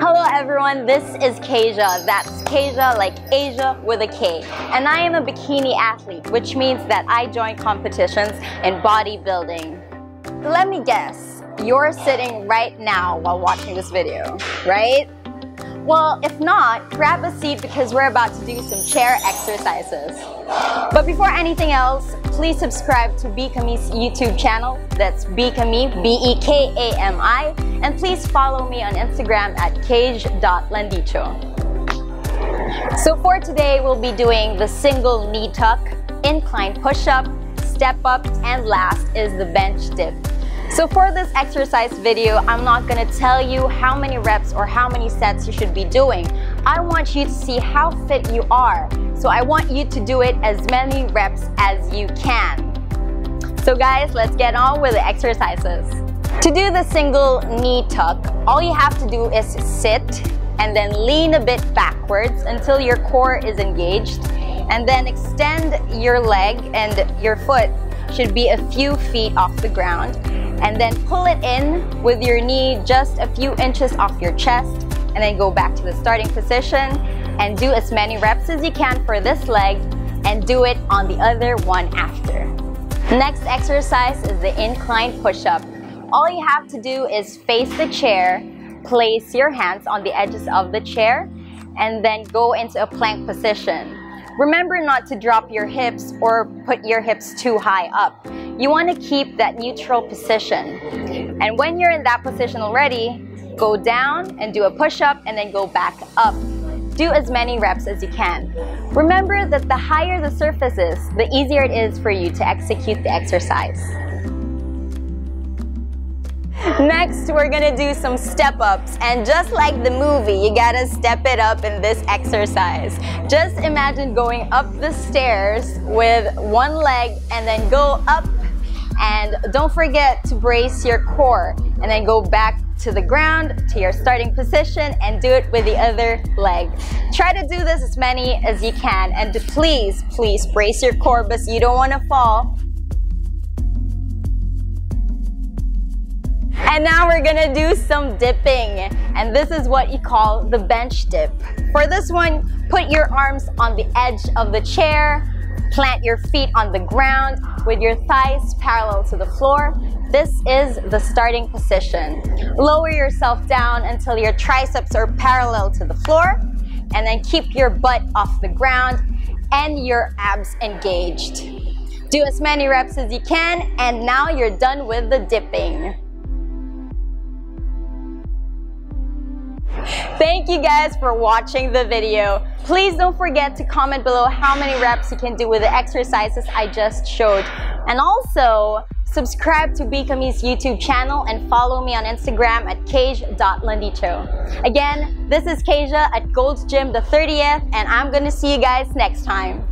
Hello everyone, this is Keziah. That's Keziah like Asia with a K. And I am a bikini athlete, which means that I join competitions in bodybuilding. Let me guess, you're sitting right now while watching this video, right? Well, if not, grab a seat because we're about to do some chair exercises. But before anything else, please subscribe to Bekami's YouTube channel. That's Bekami, B-E-K-A-M-I. And please follow me on Instagram at cage.landicho. So for today, we'll be doing the single knee tuck, incline push-up, step up, and last is the bench dip. So for this exercise video, I'm not gonna tell you how many reps or how many sets you should be doing. I want you to see how fit you are. So I want you to do it as many reps as you can. So guys, let's get on with the exercises. To do the single knee tuck, all you have to do is sit and then lean a bit backwards until your core is engaged and then extend your leg and your foot should be a few feet off the ground and then pull it in with your knee just a few inches off your chest and then go back to the starting position and do as many reps as you can for this leg and do it on the other one after. Next exercise is the incline push-up. All you have to do is face the chair, place your hands on the edges of the chair, and then go into a plank position. Remember not to drop your hips or put your hips too high up. You want to keep that neutral position. And when you're in that position already, go down and do a push-up and then go back up. Do as many reps as you can. Remember that the higher the surface is, the easier it is for you to execute the exercise. Next, we're gonna do some step ups. And just like the movie, you gotta step it up in this exercise. Just imagine going up the stairs with one leg and then go up and don't forget to brace your core and then go back to the ground to your starting position and do it with the other leg. Try to do this as many as you can and please, please brace your core because you don't want to fall And now we're gonna do some dipping. And this is what you call the bench dip. For this one, put your arms on the edge of the chair, plant your feet on the ground with your thighs parallel to the floor. This is the starting position. Lower yourself down until your triceps are parallel to the floor and then keep your butt off the ground and your abs engaged. Do as many reps as you can and now you're done with the dipping. Thank you guys for watching the video. Please don't forget to comment below how many reps you can do with the exercises I just showed. And also, subscribe to Bekami's YouTube channel and follow me on Instagram at cage.landicho. Again, this is Keziah at Gold's Gym the 30th and I'm gonna see you guys next time.